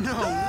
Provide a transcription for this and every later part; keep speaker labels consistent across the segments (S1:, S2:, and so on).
S1: No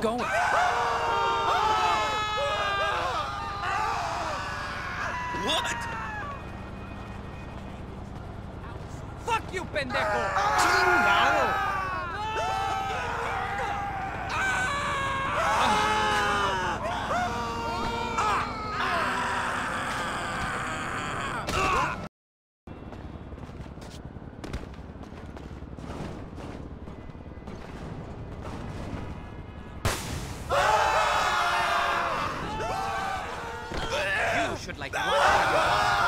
S1: Going.
S2: What?
S1: Fuck you, pendejo!
S2: should like.